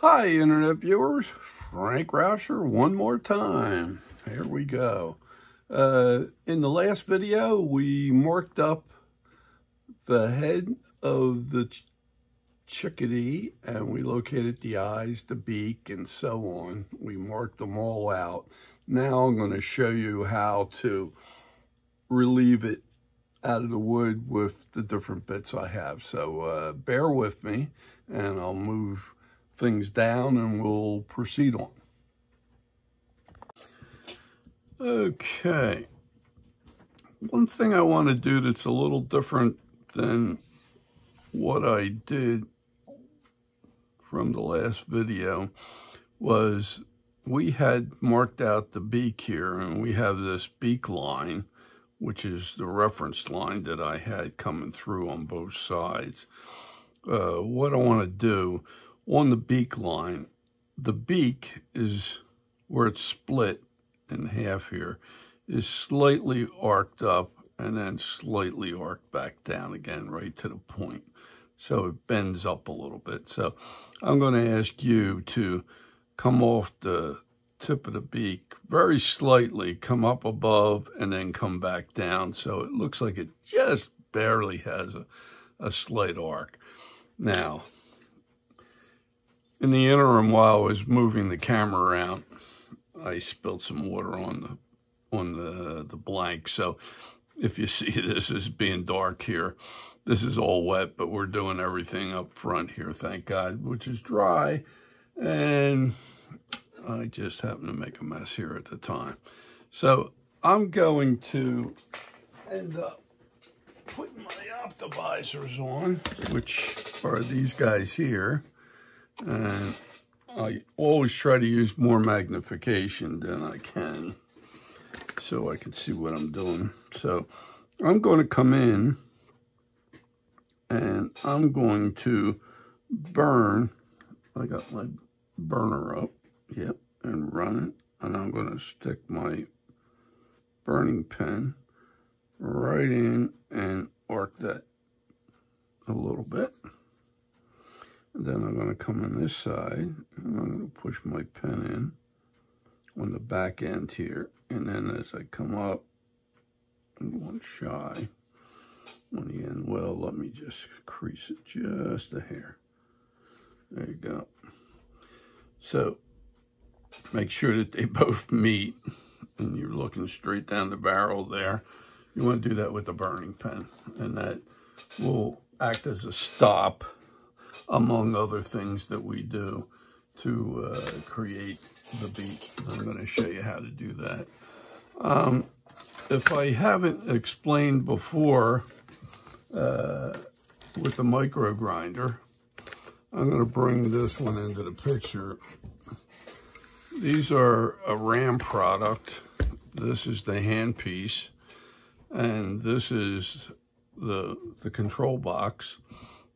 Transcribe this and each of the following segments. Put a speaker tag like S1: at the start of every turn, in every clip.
S1: Hi, Internet viewers. Frank Rauscher one more time. Here we go. Uh, in the last video, we marked up the head of the ch chickadee and we located the eyes, the beak, and so on. We marked them all out. Now I'm going to show you how to relieve it out of the wood with the different bits I have. So uh, bear with me and I'll move things down and we'll proceed on. Okay. One thing I want to do that's a little different than what I did from the last video was we had marked out the beak here and we have this beak line which is the reference line that I had coming through on both sides. Uh, what I want to do on the beak line, the beak is where it's split in half here, is slightly arced up and then slightly arced back down again right to the point. So it bends up a little bit. So I'm going to ask you to come off the tip of the beak very slightly, come up above and then come back down. So it looks like it just barely has a, a slight arc. Now, in the interim while I was moving the camera around, I spilled some water on the on the the blank. So if you see this as being dark here, this is all wet, but we're doing everything up front here, thank God, which is dry. And I just happened to make a mess here at the time. So I'm going to end up putting my Optivisors on, which are these guys here. And I always try to use more magnification than I can so I can see what I'm doing. So I'm going to come in and I'm going to burn. I got my burner up. Yep, and run it. And I'm going to stick my burning pen right in and arc that a little bit. Then I'm going to come on this side and I'm going to push my pen in on the back end here. And then as I come up, I'm going shy on the end. Well, let me just crease it just a hair. There you go. So make sure that they both meet and you're looking straight down the barrel there. You want to do that with the burning pen and that will act as a stop among other things that we do to uh, create the beat. I'm going to show you how to do that. Um, if I haven't explained before uh, with the micro grinder, I'm going to bring this one into the picture these are a Ram product. This is the handpiece, and this is the, the control box.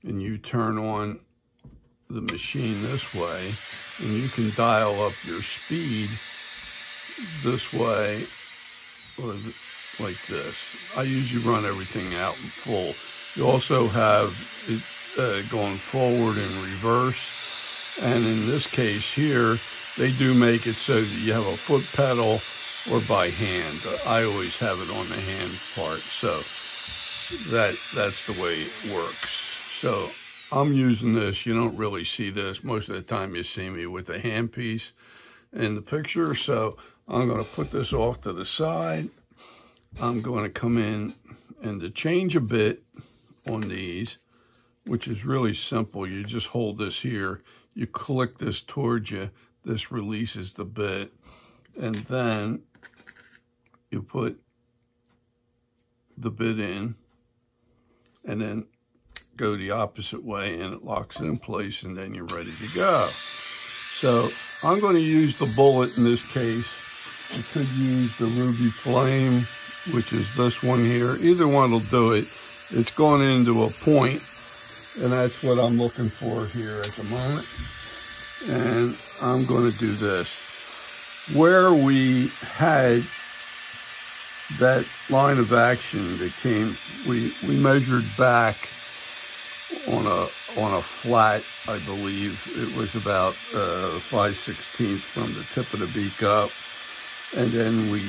S1: And you turn on the machine this way, and you can dial up your speed this way or like this. I usually run everything out in full. You also have it uh, going forward and reverse. And in this case here, they do make it so that you have a foot pedal or by hand. I always have it on the hand part, so that that's the way it works. So I'm using this. You don't really see this. Most of the time you see me with the handpiece in the picture. So I'm going to put this off to the side. I'm going to come in and to change a bit on these, which is really simple. You just hold this here. You click this towards you this releases the bit. And then you put the bit in and then go the opposite way and it locks in place and then you're ready to go. So I'm going to use the bullet in this case. You could use the Ruby Flame, which is this one here. Either one will do it. It's going into a point, and that's what I'm looking for here at the moment and I'm going to do this. Where we had that line of action that came, we, we measured back on a, on a flat, I believe. It was about uh, 5 16ths from the tip of the beak up. And then we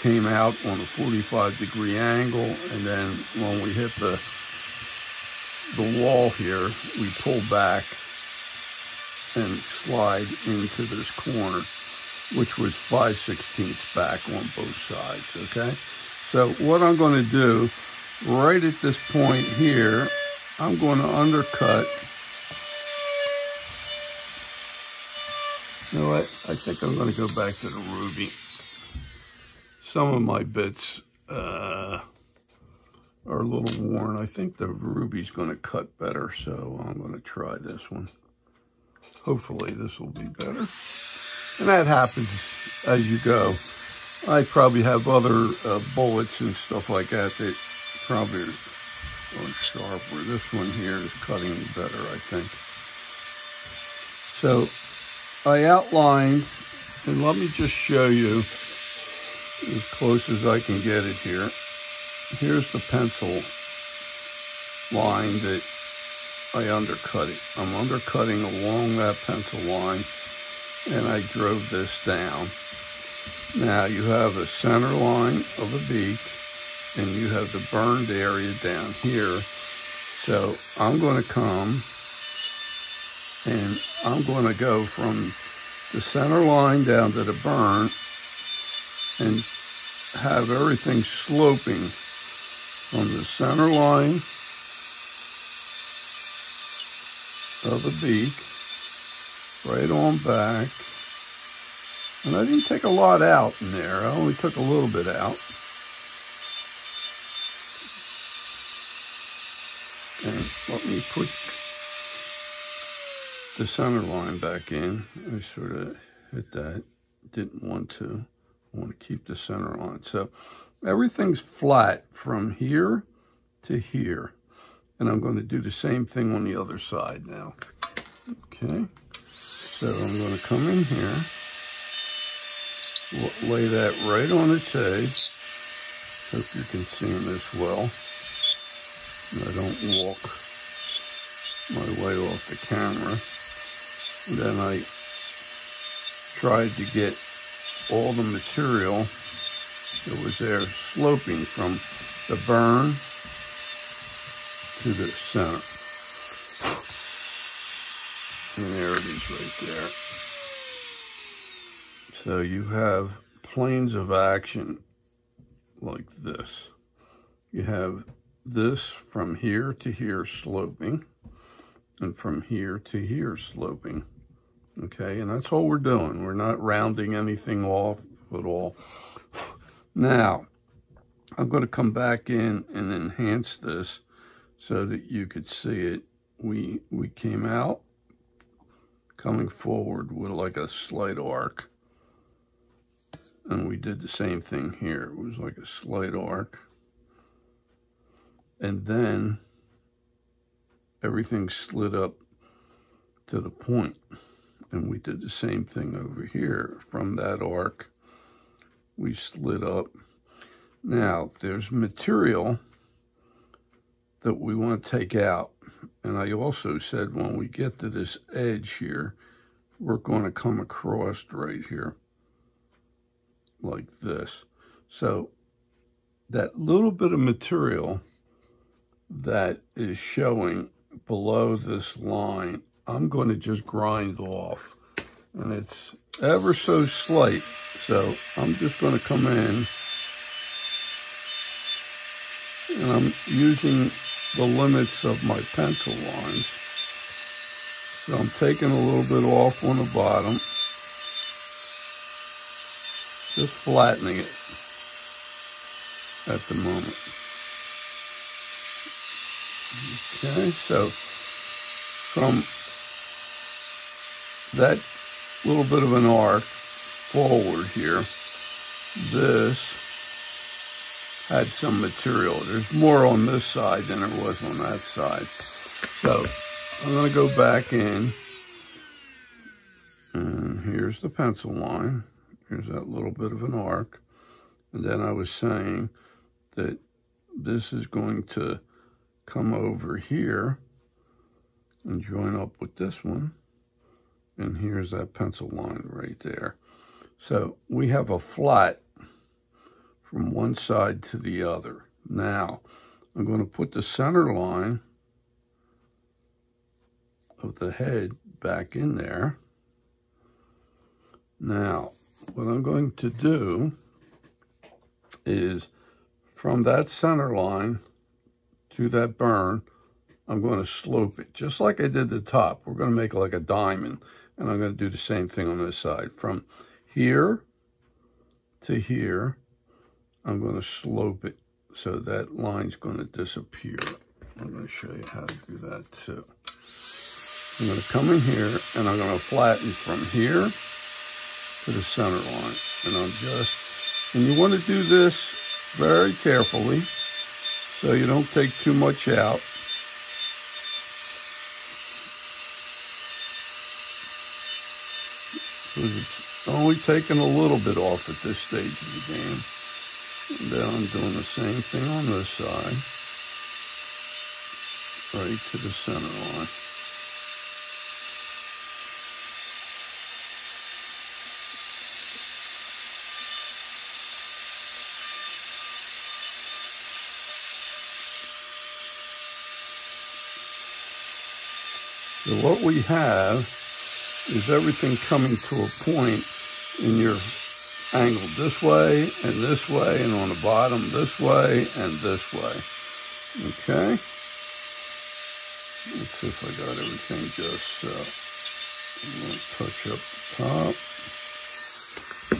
S1: came out on a 45 degree angle. And then when we hit the, the wall here, we pull back and slide into this corner, which was 5 16ths back on both sides, okay? So what I'm going to do, right at this point here, I'm going to undercut. You know what? I think I'm going to go back to the ruby. Some of my bits uh, are a little worn. I think the ruby's going to cut better, so I'm going to try this one. Hopefully this will be better. And that happens as you go. I probably have other uh, bullets and stuff like that that probably on sharper. This one here is cutting better, I think. So I outlined, and let me just show you as close as I can get it here. Here's the pencil line that I undercut it. I'm undercutting along that pencil line, and I drove this down. Now you have a center line of a beak, and you have the burned area down here. So I'm going to come and I'm going to go from the center line down to the burn and have everything sloping from the center line of the beak right on back. And I didn't take a lot out in there. I only took a little bit out. And let me put the center line back in. I sort of hit that. Didn't want to. Want to keep the center on. So everything's flat from here to here. And I'm going to do the same thing on the other side now. Okay. So I'm going to come in here, lay that right on the tape. Hope you can see this well. I don't walk my way off the camera. Then I tried to get all the material that was there sloping from the burn to the center. And there it is right there. So you have planes of action like this. You have this from here to here sloping and from here to here sloping. Okay, and that's all we're doing. We're not rounding anything off at all. Now, I'm going to come back in and enhance this so that you could see it. We, we came out coming forward with like a slight arc. And we did the same thing here. It was like a slight arc. And then everything slid up to the point. And we did the same thing over here. From that arc, we slid up. Now, there's material that we want to take out. And I also said when we get to this edge here, we're going to come across right here like this. So that little bit of material that is showing below this line, I'm going to just grind off. And it's ever so slight. So I'm just going to come in and I'm using the limits of my pencil lines. So I'm taking a little bit off on the bottom, just flattening it at the moment. Okay, so from that little bit of an arc forward here, this had some material. There's more on this side than there was on that side. So I'm going to go back in. And here's the pencil line. Here's that little bit of an arc. And then I was saying that this is going to come over here and join up with this one. And here's that pencil line right there. So we have a flat from one side to the other. Now, I'm going to put the center line of the head back in there. Now, what I'm going to do is from that center line to that burn, I'm going to slope it just like I did the top. We're going to make like a diamond, and I'm going to do the same thing on this side. From here to here, I'm going to slope it so that line's going to disappear. I'm going to show you how to do that too. I'm going to come in here and I'm going to flatten from here to the center line. And I'm just, and you want to do this very carefully so you don't take too much out. Because it's only taking a little bit off at this stage of the game. And then I'm doing the same thing on this side. Right to the center line. So what we have is everything coming to a point in your angle this way and this way and on the bottom this way and this way. Okay. Let's see if I got everything just uh, touch up top.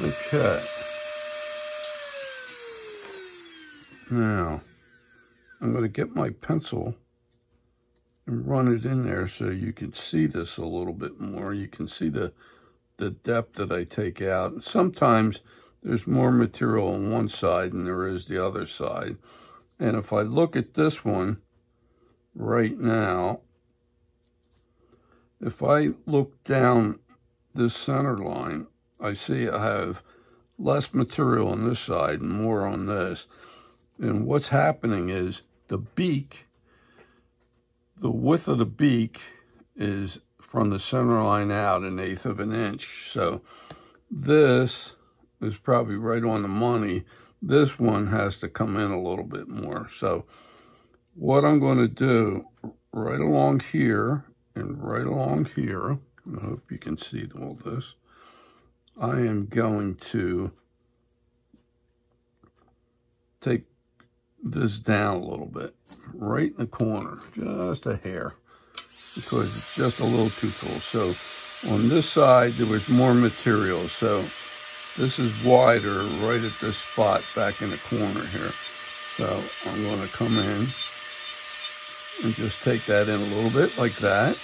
S1: Okay. Now, I'm going to get my pencil run it in there so you can see this a little bit more. You can see the, the depth that I take out. Sometimes there's more material on one side than there is the other side. And if I look at this one right now, if I look down this center line, I see I have less material on this side and more on this. And what's happening is the beak the width of the beak is from the center line out an eighth of an inch. So this is probably right on the money. This one has to come in a little bit more. So what I'm going to do right along here and right along here, I hope you can see all this, I am going to take this down a little bit, right in the corner, just a hair, because it's just a little too full. So on this side, there was more material. So this is wider right at this spot back in the corner here. So I'm going to come in and just take that in a little bit like that.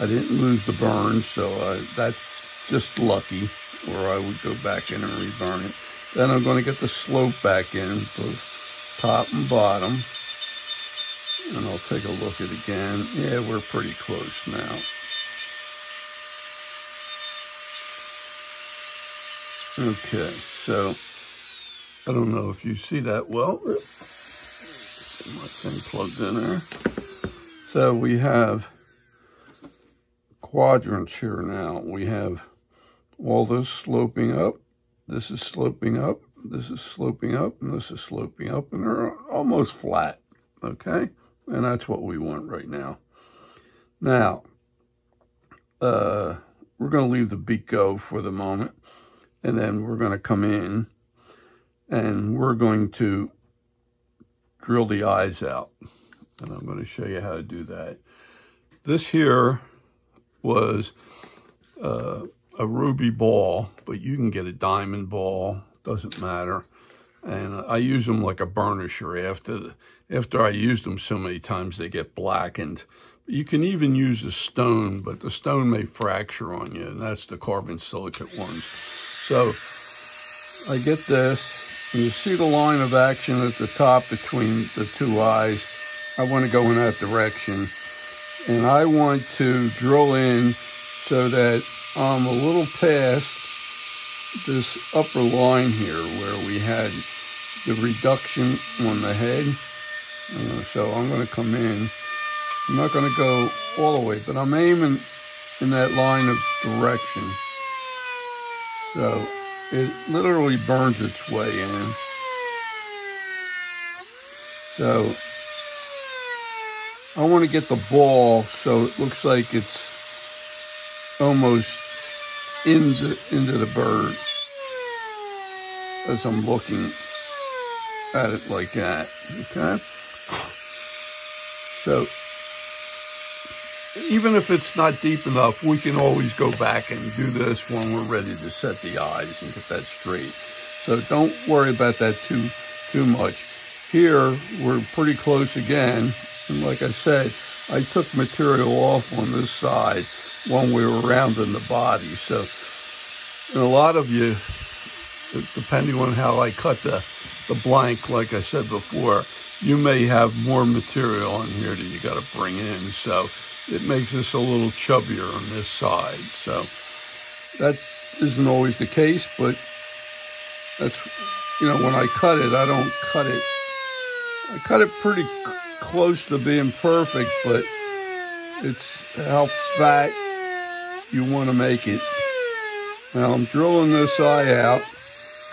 S1: I didn't lose the burn, so uh, that's just lucky, or I would go back in and reburn it. Then I'm going to get the slope back in, both top and bottom. And I'll take a look at again. Yeah, we're pretty close now. Okay, so I don't know if you see that well. My thing plugged in there. So we have quadrants here now. We have all this sloping up. This is sloping up. This is sloping up and this is sloping up and they're almost flat, okay? And that's what we want right now. Now, uh, we're going to leave the beak go for the moment and then we're going to come in and we're going to drill the eyes out. And I'm going to show you how to do that. This here was uh, a ruby ball, but you can get a diamond ball doesn't matter. And I use them like a burnisher. After, after I use them so many times, they get blackened. You can even use a stone, but the stone may fracture on you, and that's the carbon silicate ones. So I get this, and you see the line of action at the top between the two eyes. I want to go in that direction. And I want to drill in so that I'm a little past this upper line here where we had the reduction on the head. Uh, so I'm going to come in I'm not going to go all the way, but I'm aiming in that line of direction. So it literally burns its way in. So I want to get the ball so it looks like it's almost into, into the bird as I'm looking at it like that, okay? So even if it's not deep enough, we can always go back and do this when we're ready to set the eyes and get that straight. So don't worry about that too, too much. Here, we're pretty close again. And like I said, I took material off on this side when we were rounding the body. So and a lot of you, depending on how I cut the, the blank, like I said before, you may have more material on here that you got to bring in. So it makes this a little chubbier on this side. So that isn't always the case, but that's, you know, when I cut it, I don't cut it. I cut it pretty close to being perfect, but it's how fat you want to make it. Now I'm drilling this eye out,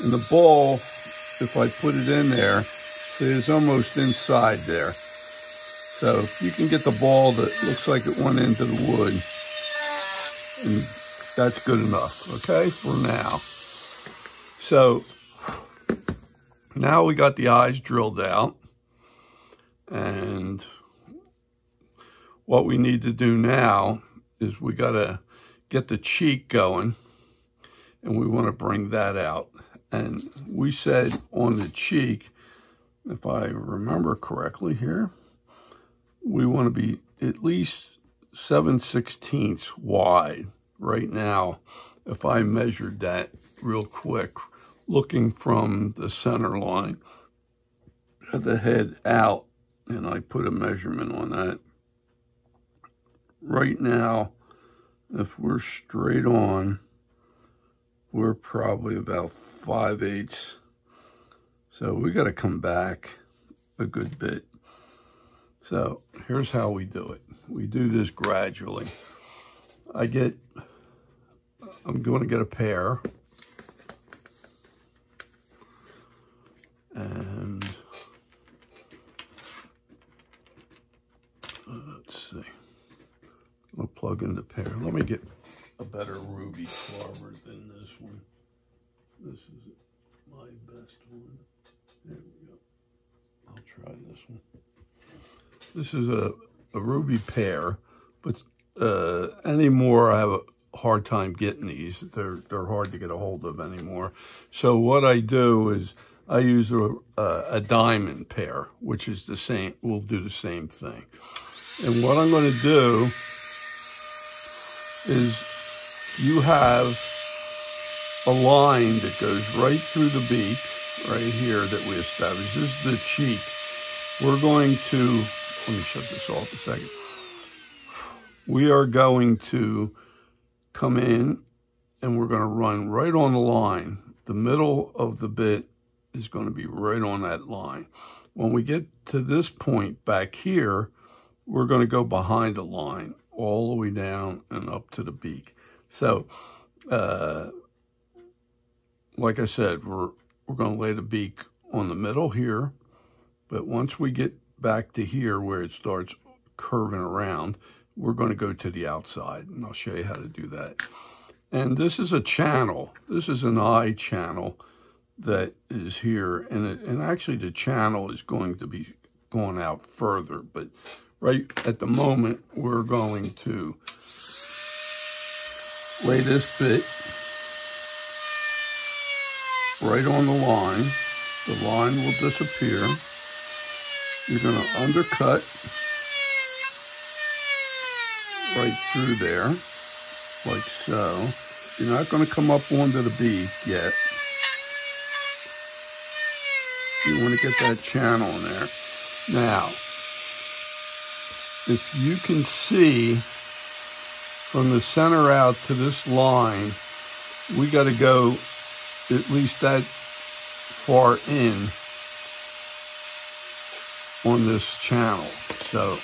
S1: and the ball, if I put it in there, is almost inside there. So you can get the ball that looks like it went into the wood, and that's good enough, okay, for now. So now we got the eyes drilled out, and what we need to do now is we got to get the cheek going and we want to bring that out. And we said on the cheek, if I remember correctly here, we want to be at least 7 sixteenths wide right now. If I measured that real quick, looking from the center line of the head out, and I put a measurement on that. Right now, if we're straight on, we're probably about 5 eighths. So we got to come back a good bit. So here's how we do it. We do this gradually. I get, I'm going to get a pear. And let's see. I'll plug in the pear. Let me get a better ruby carver than this one. This is my best one. There we go. I'll try this one. This is a, a ruby pear, but uh, anymore I have a hard time getting these. They're, they're hard to get a hold of anymore. So what I do is I use a, a, a diamond pear, which is the same, will do the same thing. And what I'm going to do is you have a line that goes right through the beak, right here that we established. This is the cheek. We're going to, let me shut this off a second. We are going to come in and we're going to run right on the line. The middle of the bit is going to be right on that line. When we get to this point back here, we're going to go behind the line all the way down and up to the beak. So, uh, like I said, we're, we're going to lay the beak on the middle here. But once we get back to here where it starts curving around, we're going to go to the outside. And I'll show you how to do that. And this is a channel. This is an eye channel that is here. And, it, and actually the channel is going to be going out further. But right at the moment, we're going to lay this bit right on the line. The line will disappear. You're going to undercut right through there, like so. You're not going to come up onto the beak yet. You want to get that channel in there. Now, if you can see from the center out to this line, we got to go at least that far in on this channel. So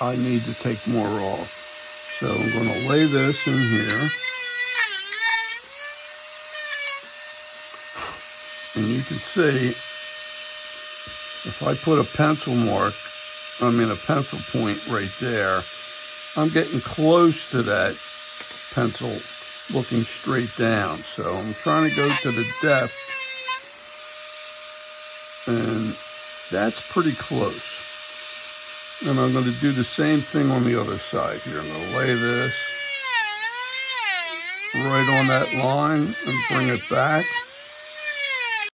S1: I need to take more off. So I'm going to lay this in here. And you can see, if I put a pencil mark, I mean a pencil point right there, I'm getting close to that pencil looking straight down. So I'm trying to go to the depth and that's pretty close. And I'm going to do the same thing on the other side here. I'm going to lay this right on that line and bring it back.